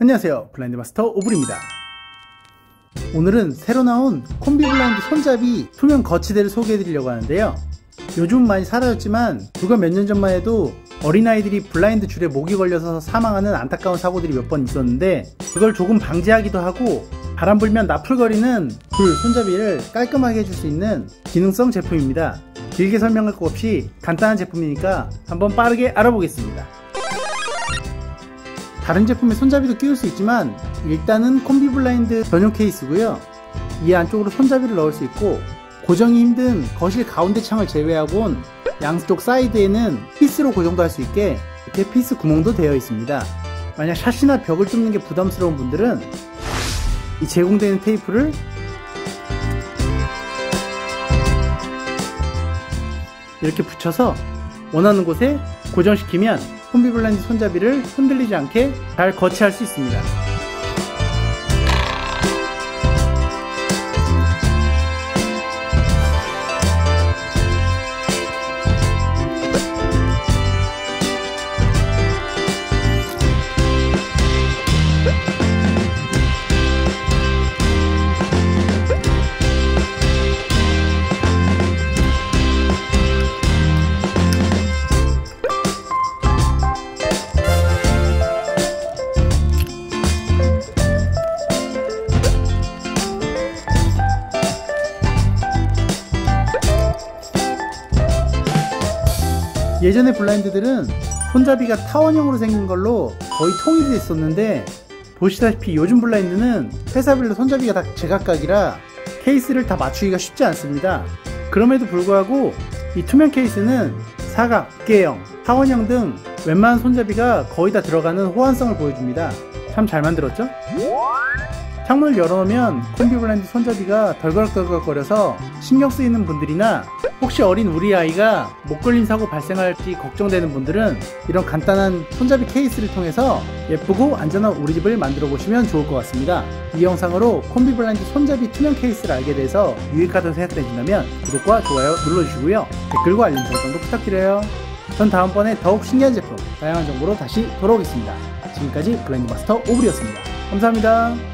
안녕하세요. 블라인드 마스터 오블입니다. 오늘은 새로 나온 콤비 블라인드 손잡이 투명 거치대를 소개해 드리려고 하는데요. 요즘 많이 사라졌지만 불과 몇 년 전만 해도 어린아이들이 블라인드 줄에 목이 걸려서 사망하는 안타까운 사고들이 몇 번 있었는데 그걸 조금 방지하기도 하고 바람 불면 나풀거리는 불 손잡이를 깔끔하게 해줄 수 있는 기능성 제품입니다. 길게 설명할 것 없이 간단한 제품이니까 한번 빠르게 알아보겠습니다. 다른 제품의 손잡이도 끼울 수 있지만 일단은 콤비 블라인드 전용 케이스고요. 이 안쪽으로 손잡이를 넣을 수 있고 고정이 힘든 거실 가운데 창을 제외하곤 양쪽 사이드에는 피스로 고정도 할 수 있게 이렇게 피스 구멍도 되어 있습니다 만약 샷시나 벽을 뚫는 게 부담스러운 분들은 이 제공되는 테이프를 이렇게 붙여서 원하는 곳에 고정시키면 콤비블라인드 손잡이를 흔들리지 않게 잘 거치할 수 있습니다. 예전의 블라인드들은 손잡이가 타원형으로 생긴 걸로 거의 통일이 됐었는데 보시다시피 요즘 블라인드는 회사별로 손잡이가 다 제각각이라 케이스를 다 맞추기가 쉽지 않습니다 그럼에도 불구하고 이 투명 케이스는 사각, 두개형, 타원형 등 웬만한 손잡이가 거의 다 들어가는 호환성을 보여줍니다 참 잘 만들었죠? 창문을 열어놓으면 콤비 블라인드 손잡이가 덜덜덜덜거려서 신경 쓰이는 분들이나 혹시 어린 우리 아이가 목 걸린 사고 발생할지 걱정되는 분들은 이런 간단한 손잡이 케이스를 통해서 예쁘고 안전한 우리 집을 만들어 보시면 좋을 것 같습니다. 이 영상으로 콤비 블라인드 손잡이 투명 케이스를 알게 돼서 유익하다고 생각되신다면 구독과 좋아요 눌러주시고요. 댓글과 알림 설정도 부탁드려요. 전 다음번에 더욱 신기한 제품, 다양한 정보로 다시 돌아오겠습니다. 지금까지 블라인드 마스터 오블이었습니다. 감사합니다.